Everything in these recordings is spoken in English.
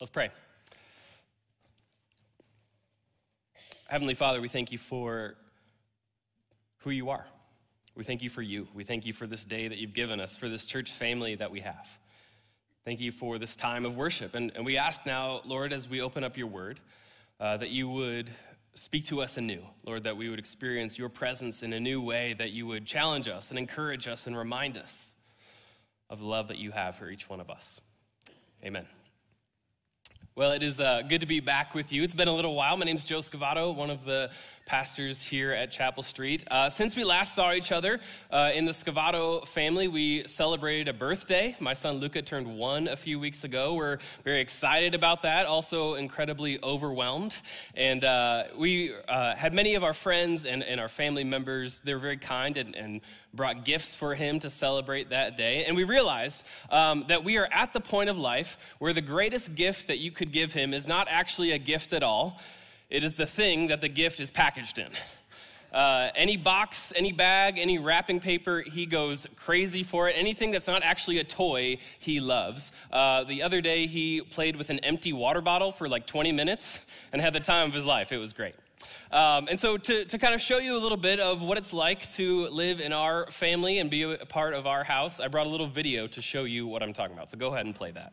Let's pray. Heavenly Father, we thank you for who you are. We thank you for you. We thank you for this day that you've given us, for this church family that we have. Thank you for this time of worship. And, and we ask now, Lord, as we open up your word, uh, that you would speak to us anew, Lord, that we would experience your presence in a new way, that you would challenge us and encourage us and remind us of the love that you have for each one of us. Amen. Well, it is uh, good to be back with you. It's been a little while. My name is Joe Scavotto, one of the pastors here at Chapelstreet. Uh, since we last saw each other uh, in the Scavotto family, we celebrated a birthday. My son Luca turned one a few weeks ago. We're very excited about that, also incredibly overwhelmed. And uh, we uh, had many of our friends and, and our family members, they were very kind and, and brought gifts for him to celebrate that day. And we realized um, that we are at the point of life where the greatest gift that you could give him is not actually a gift at all, it is the thing that the gift is packaged in. Uh, any box, any bag, any wrapping paper, he goes crazy for it. Anything that's not actually a toy, he loves. Uh, the other day, he played with an empty water bottle for like 20 minutes and had the time of his life. It was great. Um, and so, to, to kind of show you a little bit of what it's like to live in our family and be a part of our house, I brought a little video to show you what I'm talking about. So, go ahead and play that.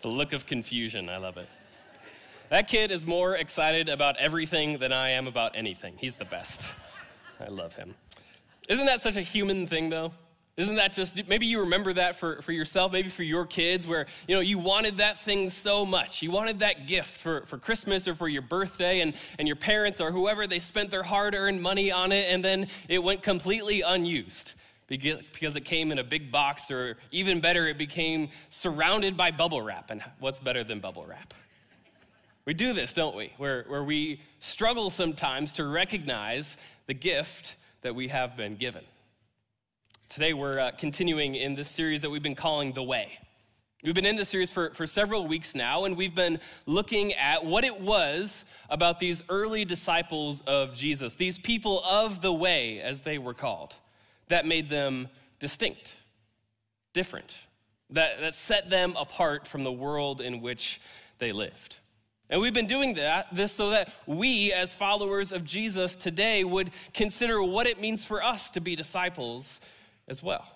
The look of confusion. I love it. That kid is more excited about everything than I am about anything. He's the best. I love him. Isn't that such a human thing, though? Isn't that just, maybe you remember that for, for yourself, maybe for your kids, where, you know, you wanted that thing so much. You wanted that gift for, for Christmas or for your birthday, and, and your parents or whoever, they spent their hard earned money on it, and then it went completely unused because it came in a big box, or even better, it became surrounded by bubble wrap. And what's better than bubble wrap? We do this, don't we? Where, where we struggle sometimes to recognize the gift that we have been given. Today, we're uh, continuing in this series that we've been calling The Way. We've been in this series for, for several weeks now, and we've been looking at what it was about these early disciples of Jesus, these people of the way, as they were called that made them distinct, different, that, that set them apart from the world in which they lived. And we've been doing that, this so that we, as followers of Jesus today, would consider what it means for us to be disciples as well.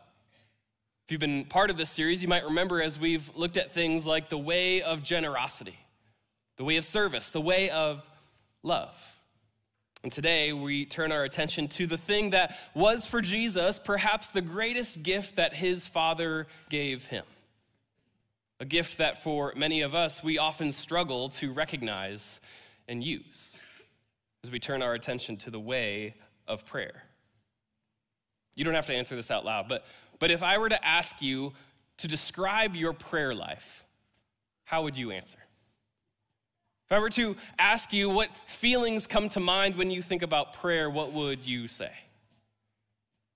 If you've been part of this series, you might remember as we've looked at things like the way of generosity, the way of service, the way of love. And today we turn our attention to the thing that was for Jesus perhaps the greatest gift that his Father gave him. A gift that for many of us we often struggle to recognize and use as we turn our attention to the way of prayer. You don't have to answer this out loud, but, but if I were to ask you to describe your prayer life, how would you answer? If I were to ask you what feelings come to mind when you think about prayer, what would you say?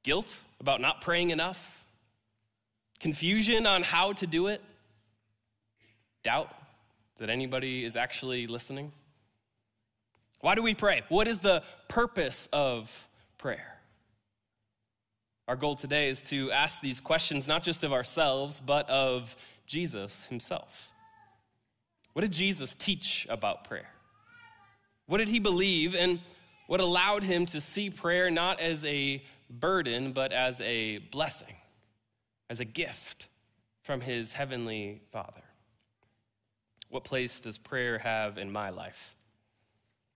Guilt about not praying enough? Confusion on how to do it? Doubt that anybody is actually listening? Why do we pray? What is the purpose of prayer? Our goal today is to ask these questions not just of ourselves, but of Jesus himself. What did Jesus teach about prayer? What did he believe and what allowed him to see prayer not as a burden, but as a blessing, as a gift from his heavenly Father? What place does prayer have in my life?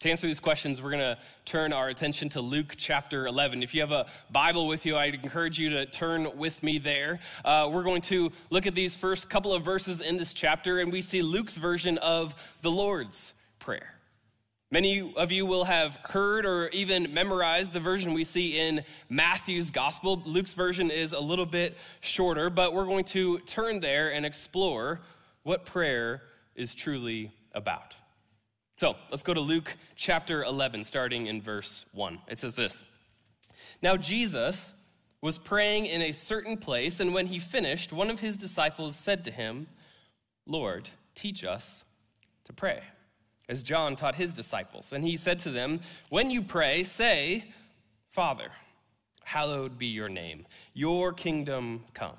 To answer these questions, we're going to turn our attention to Luke chapter 11. If you have a Bible with you, I'd encourage you to turn with me there. Uh, we're going to look at these first couple of verses in this chapter, and we see Luke's version of the Lord's Prayer. Many of you will have heard or even memorized the version we see in Matthew's gospel. Luke's version is a little bit shorter, but we're going to turn there and explore what prayer is truly about. So let's go to Luke chapter 11, starting in verse 1. It says this Now Jesus was praying in a certain place, and when he finished, one of his disciples said to him, Lord, teach us to pray as John taught his disciples. And he said to them, When you pray, say, Father, hallowed be your name, your kingdom come.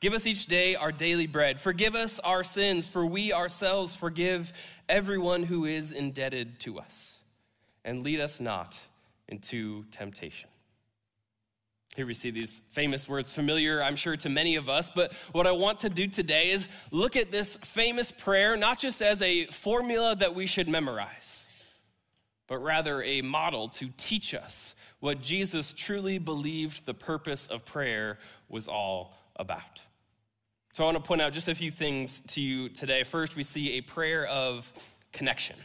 Give us each day our daily bread. Forgive us our sins, for we ourselves forgive everyone who is indebted to us. And lead us not into temptation. Here we see these famous words, familiar, I'm sure, to many of us. But what I want to do today is look at this famous prayer not just as a formula that we should memorize, but rather a model to teach us what Jesus truly believed the purpose of prayer was all about. So I want to point out just a few things to you today. First, we see a prayer of connection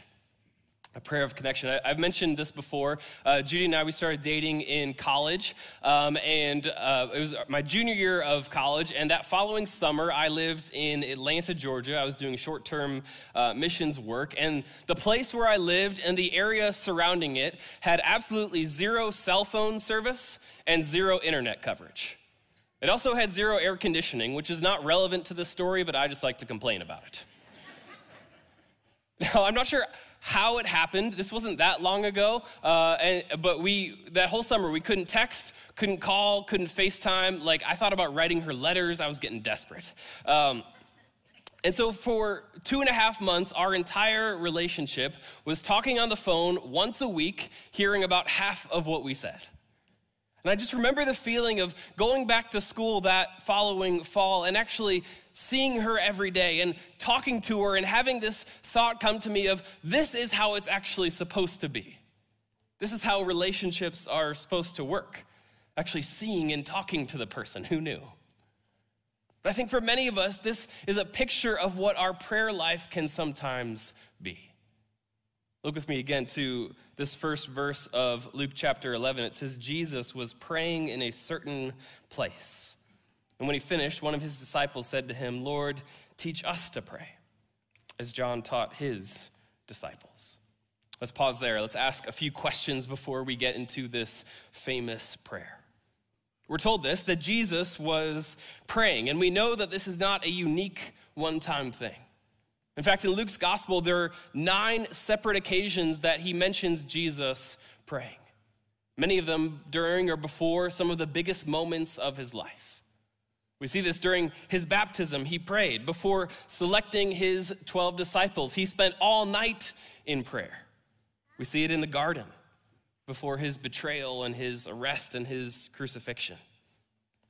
a prayer of connection. I, have mentioned this before. Uh, Judy and I, we started dating in college, um, and uh, it was my junior year of college. And that following summer, I lived in Atlanta, Georgia. I was doing short term uh, missions work. And the place where I lived and the area surrounding it had absolutely zero cell phone service and zero internet coverage. It also had zero air conditioning, which is not relevant to this story, but I just like to complain about it. Now, I'm not sure how it happened. This wasn't that long ago, uh, and, but we that whole summer we couldn't text, couldn't call, couldn't FaceTime. Like I thought about writing her letters. I was getting desperate. Um, and so, for two and a half months, our entire relationship was talking on the phone once a week, hearing about half of what we said. And I just remember the feeling of going back to school that following fall and actually seeing her every day and talking to her and having this thought come to me of this is how it's actually supposed to be. This is how relationships are supposed to work. Actually, seeing and talking to the person. Who knew? But I think for many of us, this is a picture of what our prayer life can sometimes be. Look with me again to this first verse of Luke chapter 11. It says, Jesus was praying in a certain place. And when he finished, one of his disciples said to him, Lord, teach us to pray, as John taught his disciples. Let's pause there. Let's ask a few questions before we get into this famous prayer. We're told this that Jesus was praying, and we know that this is not a unique one time thing. In fact, in Luke's gospel, there are nine separate occasions that he mentions Jesus praying, many of them during or before some of the biggest moments of his life. We see this during his baptism. He prayed. Before selecting his 12 disciples, he spent all night in prayer. We see it in the garden before his betrayal and his arrest and his crucifixion.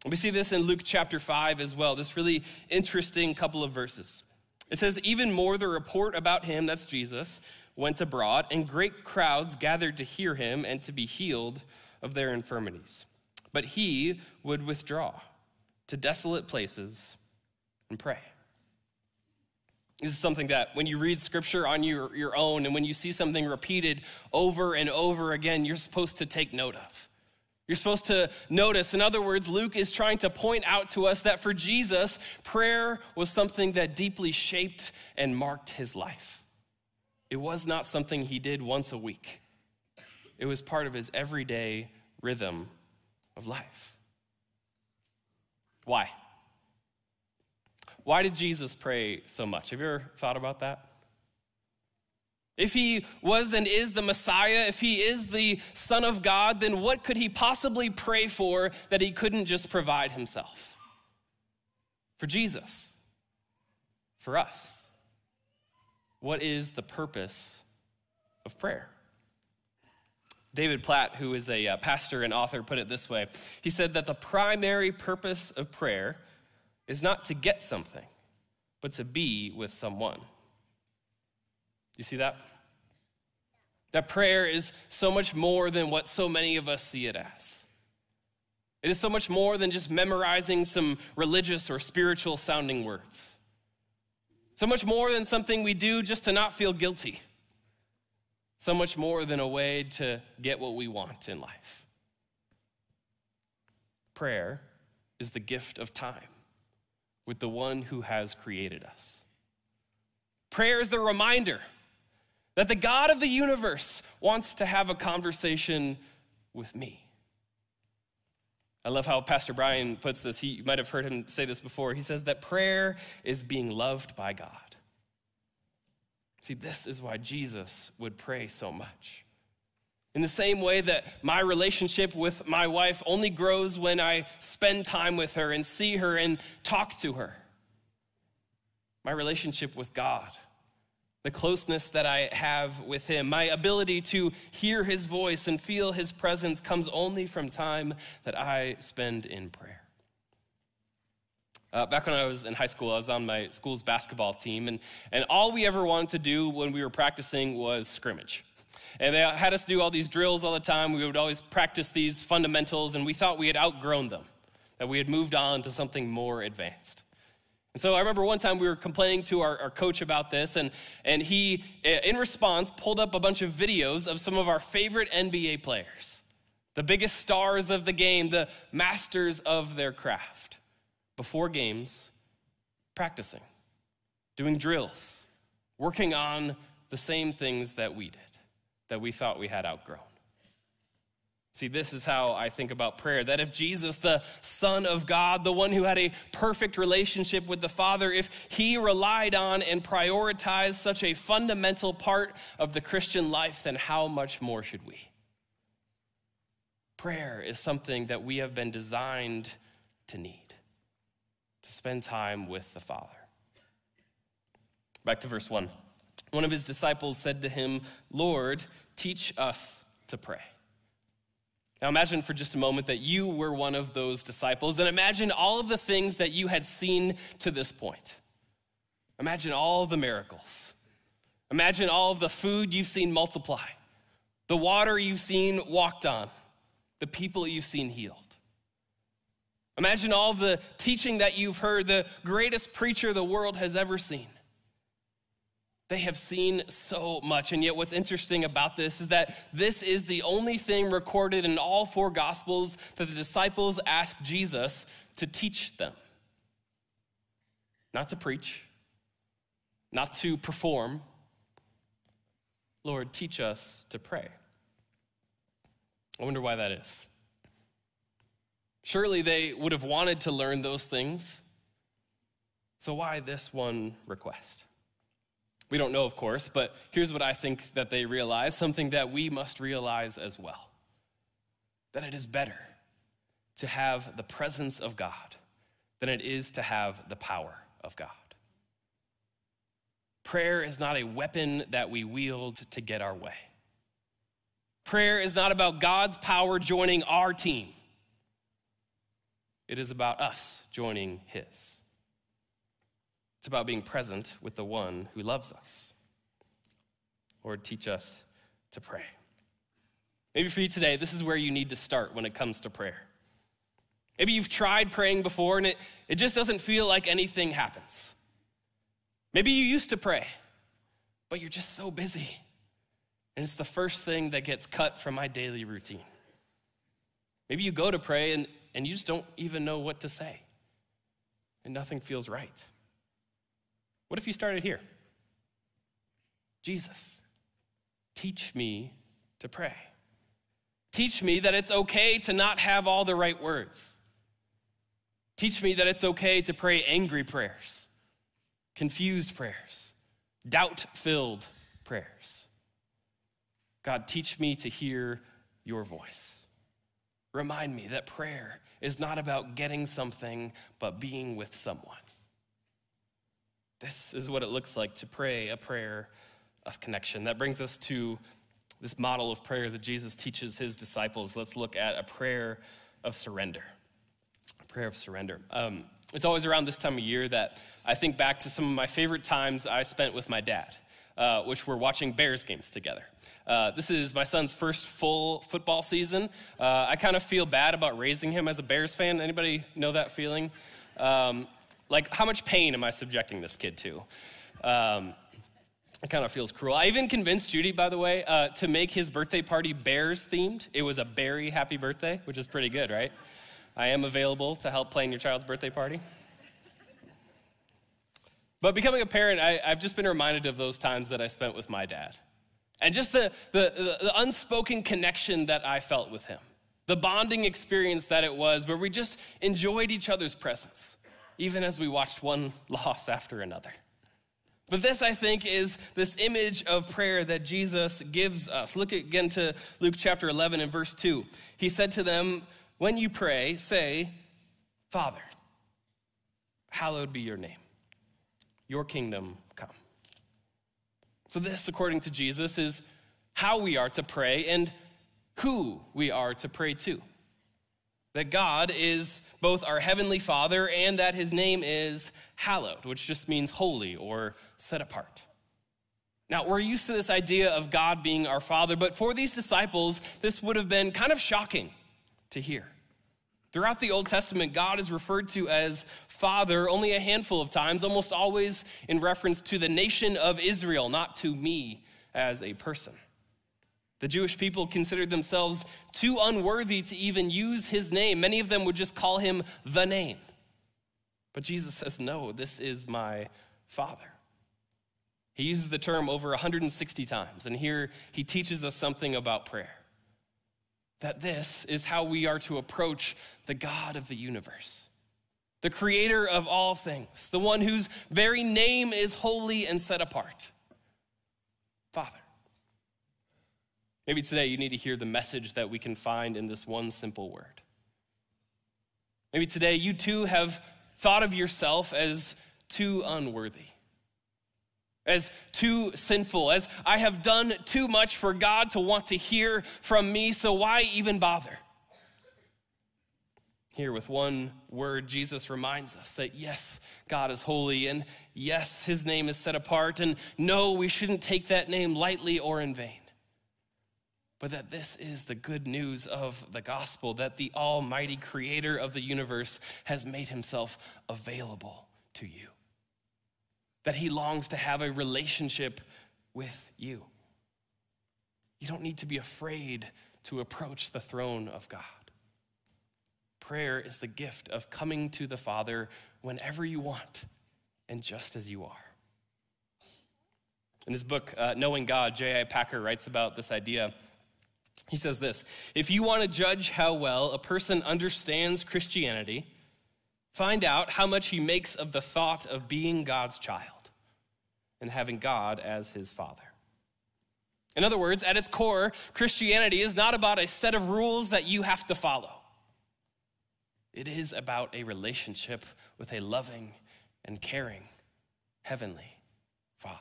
We see this in Luke chapter 5 as well, this really interesting couple of verses. It says, Even more, the report about him, that's Jesus, went abroad, and great crowds gathered to hear him and to be healed of their infirmities. But he would withdraw to desolate places and pray. This is something that when you read scripture on your, your own and when you see something repeated over and over again, you're supposed to take note of. You're supposed to notice. In other words, Luke is trying to point out to us that for Jesus, prayer was something that deeply shaped and marked his life. It was not something he did once a week, it was part of his everyday rhythm of life. Why? Why did Jesus pray so much? Have you ever thought about that? If he was and is the Messiah, if he is the Son of God, then what could he possibly pray for that he couldn't just provide himself? For Jesus, for us. What is the purpose of prayer? David Platt, who is a uh, pastor and author, put it this way He said that the primary purpose of prayer is not to get something, but to be with someone. You see that? That prayer is so much more than what so many of us see it as. It is so much more than just memorizing some religious or spiritual sounding words. So much more than something we do just to not feel guilty. so much more than a way to get what we want in life. Prayer is the gift of time with the one who has created us. Prayer is the reminder that the God of the universe wants to have a conversation with me. I love how Pastor Brian puts this. He, you might have heard him say this before. He says that prayer is being loved by God. See, this is why Jesus would pray so much. In the same way that my relationship with my wife only grows when I spend time with her and see her and talk to her. My relationship with God, the closeness that I have with Him, my ability to hear His voice and feel His presence comes only from time that I spend in prayer. Uh, back when I was in high school, I was on my school's basketball team, and, and all we ever wanted to do when we were practicing was scrimmage. And they had us do all these drills all the time. We would always practice these fundamentals, and we thought we had outgrown them, that we had moved on to something more advanced. And so I remember one time we were complaining to our, our, coach about this, and, and he, eh, in response, pulled up a bunch of videos of some of our favorite NBA players, the biggest stars of the game, the masters of their craft, before games, practicing, doing drills, working on the same things that we did that we thought we had outgrown. See, this is how I think about prayer that if Jesus, the Son of God, the one who had a perfect relationship with the Father, if he relied on and prioritized such a fundamental part of the Christian life, then how much more should we? Prayer is something that we have been designed to need, to spend time with the Father. Back to verse 1. One of his disciples said to him, Lord, teach us to pray. Now imagine for just a moment that you were one of those disciples, and imagine all of the things that you had seen to this point. Imagine all the miracles. Imagine all of the food you've seen multiply, the water you've seen walked on, the people you've seen healed. Imagine all the teaching that you've heard, the greatest preacher the world has ever seen. They have seen so much. And yet, what's interesting about this is that this is the only thing recorded in all four Gospels that the disciples ask Jesus to teach them. Not to preach, not to perform. Lord, teach us to pray. I wonder why that is. Surely they would have wanted to learn those things. So, why this one request? We don't know, of course, but here's what I think that they realize something that we must realize as well that it is better to have the presence of God than it is to have the power of God. Prayer is not a weapon that we wield to get our way. Prayer is not about God's power joining our team, it is about us joining His. It's about being present with the one who loves us. Lord, teach us to pray. Maybe for you today, this is where you need to start when it comes to prayer. Maybe you've tried praying before and it, it just doesn't feel like anything happens. Maybe you used to pray, but you're just so busy. And it's the first thing that gets cut from my daily routine. Maybe you go to pray and, and you just don't even know what to say, and nothing feels right. What if you started here? Jesus, teach me to pray. Teach me that it's okay to not have all the right words. Teach me that it's okay to pray angry prayers, confused prayers, doubt filled prayers. God, teach me to hear your voice. Remind me that prayer is not about getting something, but being with someone. This is what it looks like to pray a prayer of connection. That brings us to this model of prayer that Jesus teaches his disciples. Let's look at a prayer of surrender. A prayer of surrender. Um, it's always around this time of year that I think back to some of my favorite times I spent with my dad. Uh, which were watching Bears games together. Uh, this is my son's first full football season. Uh, I kind of feel bad about raising him as a Bears fan. Anybody know that feeling? Um, like, how much pain am I subjecting this kid to? Um, It kind of feels cruel. I even convinced Judy, by the way, uh, to make his birthday party Bears themed. It was a berry happy birthday, which is pretty good, right? I am available to help plan your child's birthday party. But becoming a parent, I, have just been reminded of those times that I spent with my dad. And just the, the, the, unspoken connection that I felt with him, the bonding experience that it was, where we just enjoyed each other's presence, even as we watched one loss after another. But this, I think, is this image of prayer that Jesus gives us. Look again to Luke chapter 11 and verse 2. He said to them, When you pray, say, Father, hallowed be your name, your kingdom come. So, this, according to Jesus, is how we are to pray and who we are to pray to. That God is both our heavenly Father and that his name is hallowed, which just means holy or set apart. Now, we're used to this idea of God being our Father, but for these disciples, this would have been kind of shocking to hear. Throughout the Old Testament, God is referred to as Father only a handful of times, almost always in reference to the nation of Israel, not to me as a person. The Jewish people considered themselves too unworthy to even use his name. Many of them would just call him the name. But Jesus says, No, this is my Father. He uses the term over 160 times, and here he teaches us something about prayer that this is how we are to approach the God of the universe, the creator of all things, the one whose very name is holy and set apart. Father. Maybe today you need to hear the message that we can find in this one simple word. Maybe today you too have thought of yourself as too unworthy as too sinful, as I have done too much for God to want to hear from me, so why even bother? Here, with one word, Jesus reminds us that yes, God is holy, and yes, his name is set apart, and no, we shouldn't take that name lightly or in vain. But that this is the good news of the gospel that the Almighty Creator of the universe has made himself available to you that he longs to have a relationship with you. You don't need to be afraid to approach the throne of God. Prayer is the gift of coming to the Father whenever you want and just as you are. In his book, uh, Knowing God, J.I. Packer writes about this idea. He says this If you want to judge how well a person understands Christianity, find out how much he makes of the thought of being God's child and having God as his father. In other words, at its core, Christianity is not about a set of rules that you have to follow. It is about a relationship with a loving and caring heavenly Father.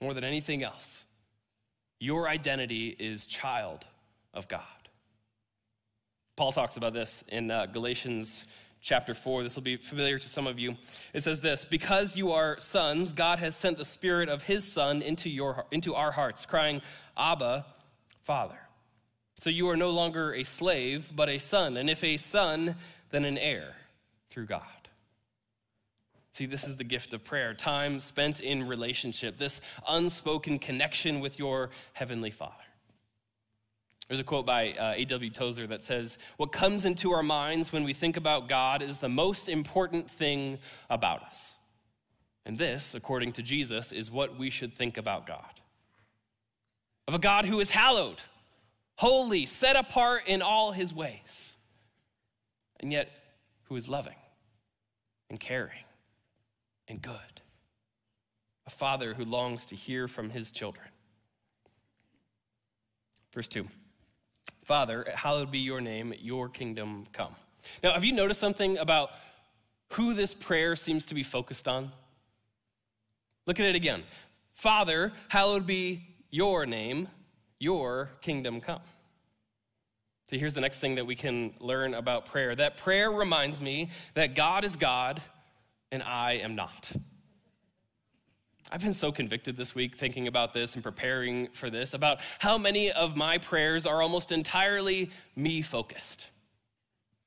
More than anything else, your identity is child of God. Paul talks about this in uh, Galatians chapter 4. This will be familiar to some of you. It says this Because you are sons, God has sent the Spirit of His Son into, your, into our hearts, crying, Abba, Father. So you are no longer a slave, but a son. And if a son, then an heir through God. See, this is the gift of prayer time spent in relationship, this unspoken connection with your heavenly Father. There's a quote by uh, A.W. Tozer that says, What comes into our minds when we think about God is the most important thing about us. And this, according to Jesus, is what we should think about God of a God who is hallowed, holy, set apart in all his ways, and yet who is loving and caring and good. A father who longs to hear from his children. Verse 2. Father, hallowed be your name, your kingdom come. Now, have you noticed something about who this prayer seems to be focused on? Look at it again. Father, hallowed be your name, your kingdom come. So here's the next thing that we can learn about prayer that prayer reminds me that God is God and I am not. I've been so convicted this week thinking about this and preparing for this about how many of my prayers are almost entirely me focused.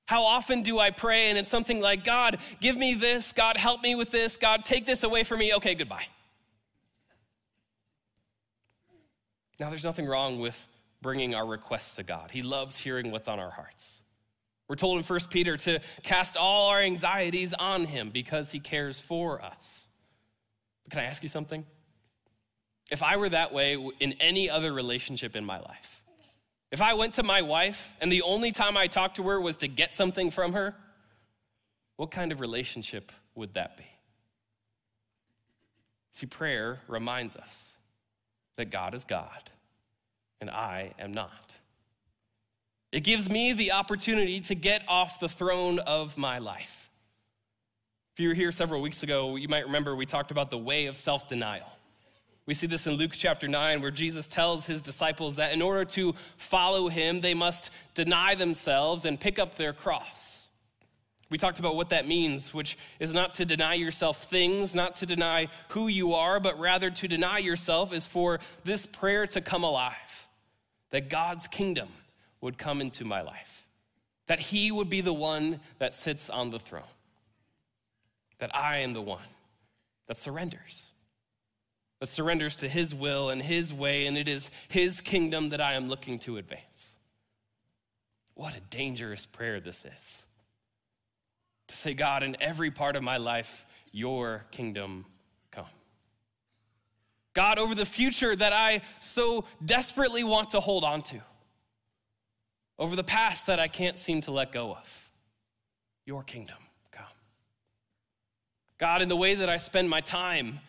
How often do I pray and it's something like, God, give me this, God, help me with this, God, take this away from me, okay, goodbye. Now, there's nothing wrong with bringing our requests to God. He loves hearing what's on our hearts. We're told in 1 Peter to cast all our anxieties on him because he cares for us. But can I ask you something? If I were that way in any other relationship in my life, if I went to my wife and the only time I talked to her was to get something from her, what kind of relationship would that be? See, prayer reminds us that God is God and I am not. It gives me the opportunity to get off the throne of my life. If you were here several weeks ago, you might remember we talked about the way of self denial. We see this in Luke chapter 9, where Jesus tells his disciples that in order to follow him, they must deny themselves and pick up their cross. We talked about what that means, which is not to deny yourself things, not to deny who you are, but rather to deny yourself is for this prayer to come alive, that God's kingdom would come into my life, that He would be the one that sits on the throne, that I am the one that surrenders, that surrenders to His will and His way, and it is His kingdom that I am looking to advance. What a dangerous prayer this is. To say, God, in every part of my life, your kingdom come. God, over the future that I so desperately want to hold on to, over the past that I can't seem to let go of, your kingdom come. God, in the way that I spend my time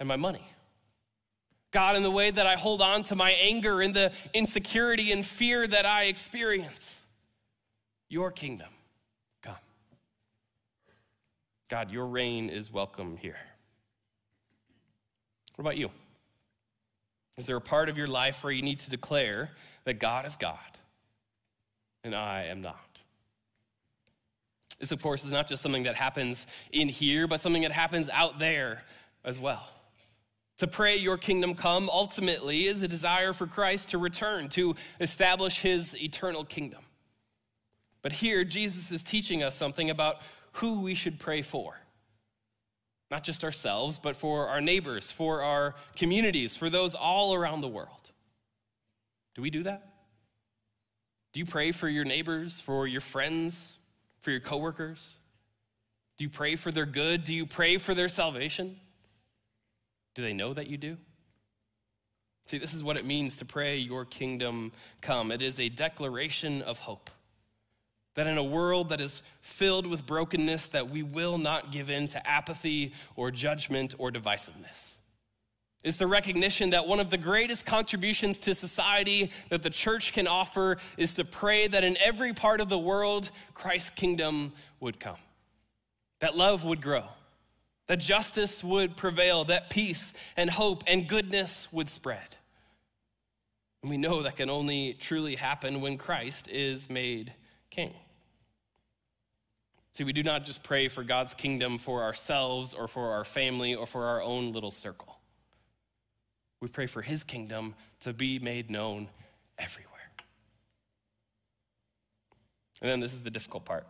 and my money. God, in the way that I hold on to my anger and the insecurity and fear that I experience, your kingdom come. God, your reign is welcome here. What about you? Is there a part of your life where you need to declare that God is God and I am not? This, of course, is not just something that happens in here, but something that happens out there as well. To pray your kingdom come ultimately is a desire for Christ to return, to establish his eternal kingdom. But here, Jesus is teaching us something about who we should pray for. Not just ourselves, but for our neighbors, for our communities, for those all around the world. Do we do that? Do you pray for your neighbors, for your friends, for your coworkers? Do you pray for their good? Do you pray for their salvation? Do they know that you do? See, this is what it means to pray, Your kingdom come. It is a declaration of hope that in a world that is filled with brokenness that we will not give in to apathy or judgment or divisiveness it's the recognition that one of the greatest contributions to society that the church can offer is to pray that in every part of the world christ's kingdom would come that love would grow that justice would prevail that peace and hope and goodness would spread and we know that can only truly happen when christ is made king See, we do not just pray for God's kingdom for ourselves or for our family or for our own little circle. We pray for his kingdom to be made known everywhere. And then this is the difficult part.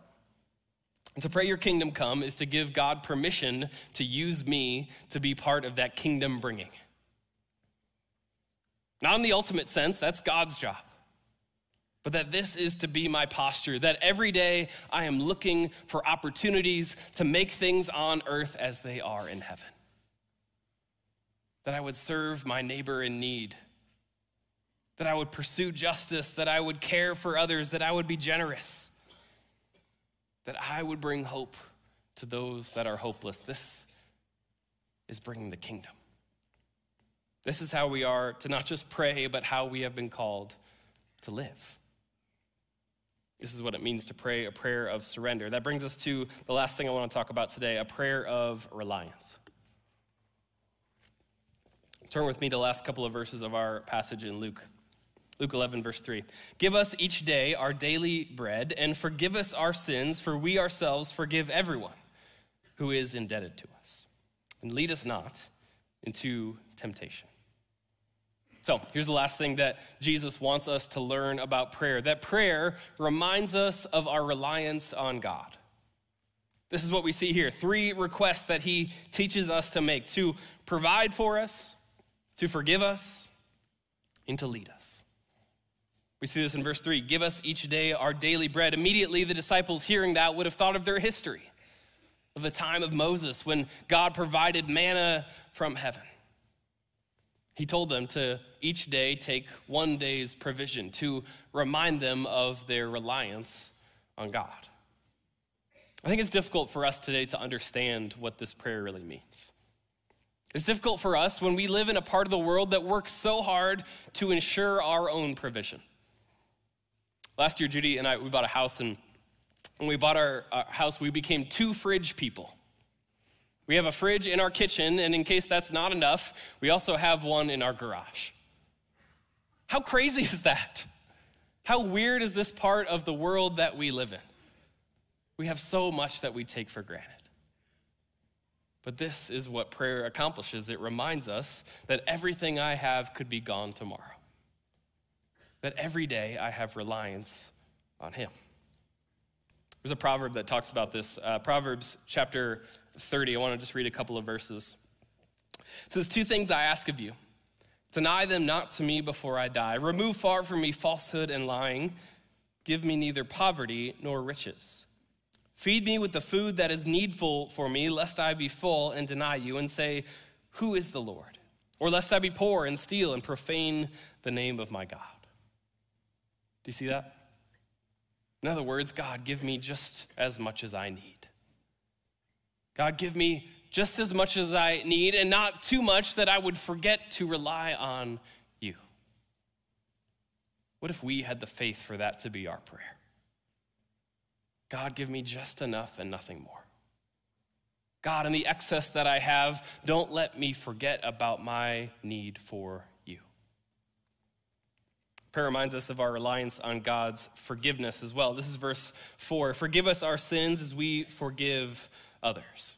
And to pray your kingdom come is to give God permission to use me to be part of that kingdom bringing. Not in the ultimate sense, that's God's job but that this is to be my posture, that every day I am looking for opportunities to make things on earth as they are in heaven. That I would serve my neighbor in need, that I would pursue justice, that I would care for others, that I would be generous, that I would bring hope to those that are hopeless. This is bringing the kingdom. This is how we are to not just pray, but how we have been called to live. This is what it means to pray a prayer of surrender. That brings us to the last thing I want to talk about today a prayer of reliance. Turn with me to the last couple of verses of our passage in Luke. Luke 11, verse 3. Give us each day our daily bread, and forgive us our sins, for we ourselves forgive everyone who is indebted to us. And lead us not into temptation. So here's the last thing that Jesus wants us to learn about prayer that prayer reminds us of our reliance on God. This is what we see here three requests that he teaches us to make to provide for us, to forgive us, and to lead us. We see this in verse 3 Give us each day our daily bread. Immediately, the disciples hearing that would have thought of their history, of the time of Moses when God provided manna from heaven. He told them to each day take one day's provision to remind them of their reliance on God. I think it's difficult for us today to understand what this prayer really means. It's difficult for us when we live in a part of the world that works so hard to ensure our own provision. Last year, Judy and I, we bought a house, and when we bought our, our house, we became two fridge people. We have a fridge in our kitchen, and in case that's not enough, we also have one in our garage. How crazy is that? How weird is this part of the world that we live in? We have so much that we take for granted. But this is what prayer accomplishes it reminds us that everything I have could be gone tomorrow, that every day I have reliance on Him. There's a proverb that talks about this. Uh, Proverbs chapter 30. I want to just read a couple of verses. It says, Two things I ask of you deny them not to me before I die. Remove far from me falsehood and lying. Give me neither poverty nor riches. Feed me with the food that is needful for me, lest I be full and deny you and say, Who is the Lord? Or lest I be poor and steal and profane the name of my God. Do you see that? In other words, God, give me just as much as I need. God, give me just as much as I need and not too much that I would forget to rely on you. What if we had the faith for that to be our prayer? God, give me just enough and nothing more. God, in the excess that I have, don't let me forget about my need for you. Prayer reminds us of our reliance on God's forgiveness as well. This is verse 4 Forgive us our sins as we forgive others.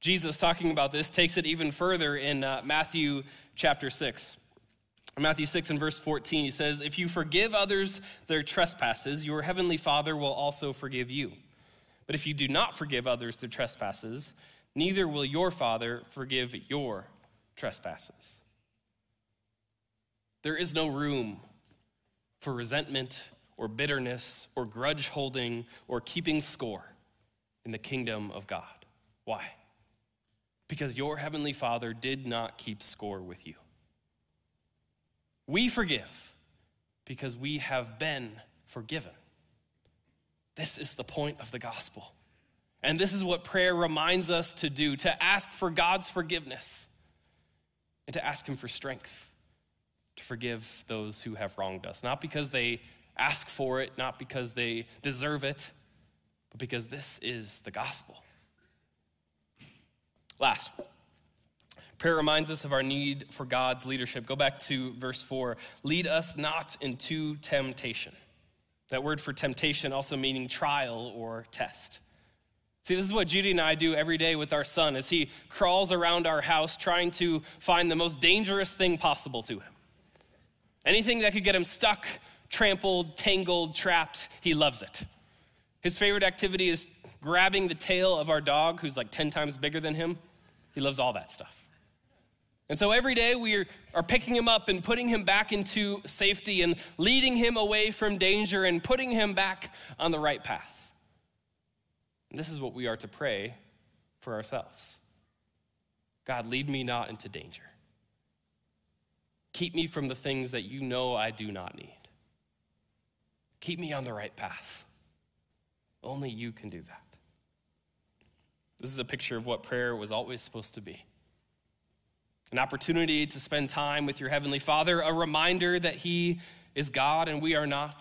Jesus, talking about this, takes it even further in uh, Matthew chapter 6. Matthew 6 and verse 14, he says, If you forgive others their trespasses, your heavenly Father will also forgive you. But if you do not forgive others their trespasses, neither will your Father forgive your trespasses. There is no room for resentment or bitterness or grudge holding or keeping score in the kingdom of God. Why? Because your heavenly Father did not keep score with you. We forgive because we have been forgiven. This is the point of the gospel. And this is what prayer reminds us to do to ask for God's forgiveness and to ask Him for strength to forgive those who have wronged us. Not because they ask for it, not because they deserve it, but because this is the gospel. Last, prayer reminds us of our need for God's leadership. Go back to verse 4 lead us not into temptation. That word for temptation also meaning trial or test. See, this is what Judy and I do every day with our son as he crawls around our house trying to find the most dangerous thing possible to him. Anything that could get him stuck, trampled, tangled, trapped, he loves it. His favorite activity is grabbing the tail of our dog, who's like 10 times bigger than him. He loves all that stuff. And so every day we are, picking him up and putting him back into safety and leading him away from danger and putting him back on the right path. And this is what we are to pray for ourselves God, lead me not into danger. Keep me from the things that you know I do not need. Keep me on the right path. Only you can do that. This is a picture of what prayer was always supposed to be an opportunity to spend time with your Heavenly Father, a reminder that He is God and we are not,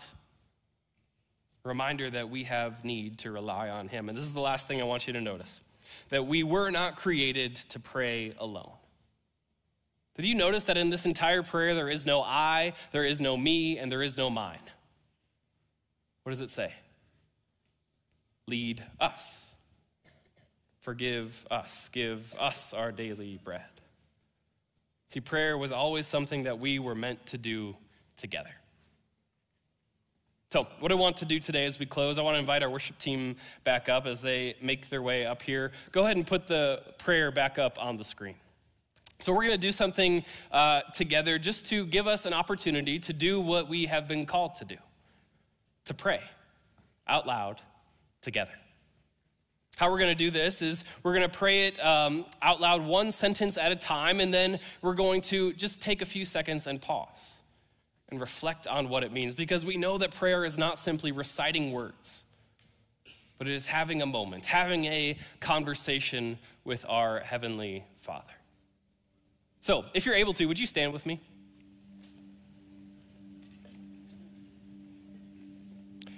a reminder that we have need to rely on Him. And this is the last thing I want you to notice that we were not created to pray alone. Did you notice that in this entire prayer there is no I, there is no me, and there is no mine? What does it say? Lead us. Forgive us. Give us our daily bread. See, prayer was always something that we were meant to do together. So, what I want to do today as we close, I want to invite our worship team back up as they make their way up here. Go ahead and put the prayer back up on the screen. So, we're going to do something uh, together just to give us an opportunity to do what we have been called to do to pray out loud together. How we're going to do this is we're going to pray it um, out loud one sentence at a time, and then we're going to just take a few seconds and pause and reflect on what it means because we know that prayer is not simply reciting words, but it is having a moment, having a conversation with our Heavenly Father. So, if you're able to, would you stand with me?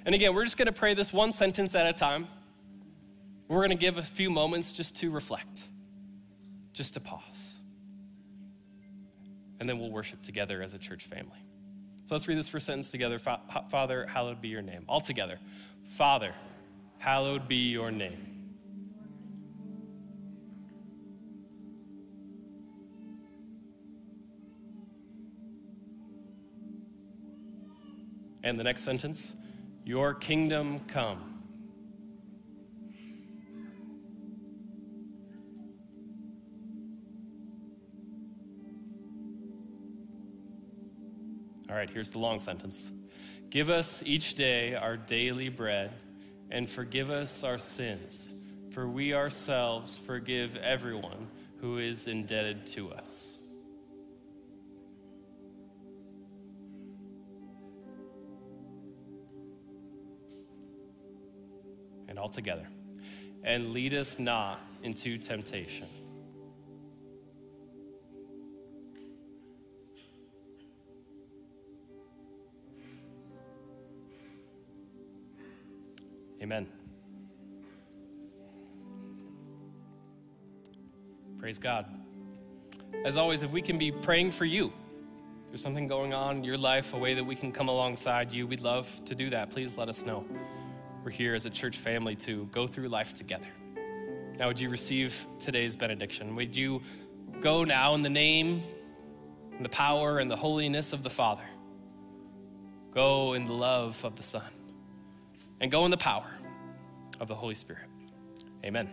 And again, we're just going to pray this one sentence at a time. We're going to give a few moments just to reflect, just to pause. And then we'll worship together as a church family. So let's read this first sentence together. Father, hallowed be your name. All together. Father, hallowed be your name. And the next sentence Your kingdom come. All right, here's the long sentence Give us each day our daily bread, and forgive us our sins, for we ourselves forgive everyone who is indebted to us. And all together. And lead us not into temptation Amen. Praise God. As always, if we can be praying for you, there's something going on in your life, a way that we can come alongside you, we'd love to do that. Please let us know. We're here as a church family to go through life together. Now, would you receive today's benediction? Would you go now in the name, and the power, and the holiness of the Father? Go in the love of the Son and go in the power of the Holy Spirit. Amen.